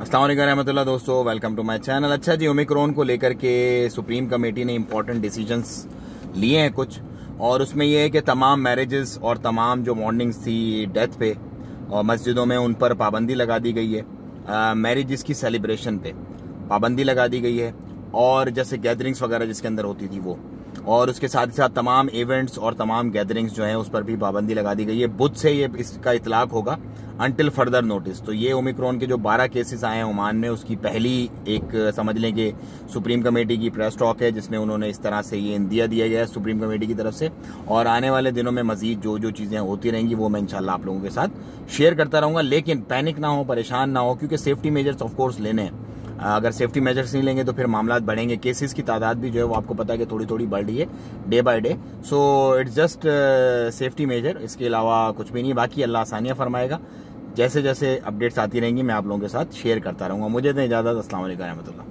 अस्सलाम वालेकुम रहमतुल्लाह दोस्तों वेलकम टू माय चैनल अच्छा जी ओमिक्रॉन को लेकर के सुप्रीम कमेटी ने इंपॉर्टेंट डिसीजंस लिए हैं कुछ, और उसमें यह है कि तमाम मैरिजेस और तमाम जो मॉर्निंग्स थी डेथ पे, और मस्जिदों में उन पर पाबंदी लगा दी गई है मैरिजेस की सेलिब्रेशन पे पाबंदी लगा दी गई है, और जैसे गैदरिंग्स वगैरह जिसके अंदर होती थी वो। और उसके साथ ही साथ तमाम इवेंट्स और तमाम गैदरिंग्स जो हैं, उस पर भी पाबंदी लगा दी गई है। बुध से ये इसका इतलाक होगा अनटिल फर्दर नोटिस तो ये ओमिक्रॉन के जो 12 केसेस आए हैं ओमान में, उसकी पहली एक, समझ लें कि सुप्रीम कमेटी की प्रेस टॉक है, जिसमें उन्होंने इस तरह से ये इंदिया दिया गया है सुप्रीम कमेटी की तरफ़ से। और आने वाले दिनों में मजीद जो जो चीज़ें होती रहेंगी, वो मैं इंशाल्लाह आप लोगों के साथ शेयर करता रहूँगा। लेकिन पैनिक ना हो, परेशान ना हो, क्योंकि सेफ्टी मेजर्स ऑफकोर्स लेने हैं। अगर सेफ्टी मेजर्स नहीं लेंगे तो फिर मामला बढ़ेंगे। केसेस की तादाद भी जो है वो आपको पता है कि थोड़ी थोड़ी बढ़ रही है day by day so it's just safety measure इसके अलावा कुछ भी नहीं बाकी अल्लाह आसानियाँ फरमाएगा। जैसे जैसे अपडेट्स आती रहेंगी, मैं आप लोगों के साथ शेयर करता रहूँगा। मुझे तो इजाज़त। असल रहमतुल्ला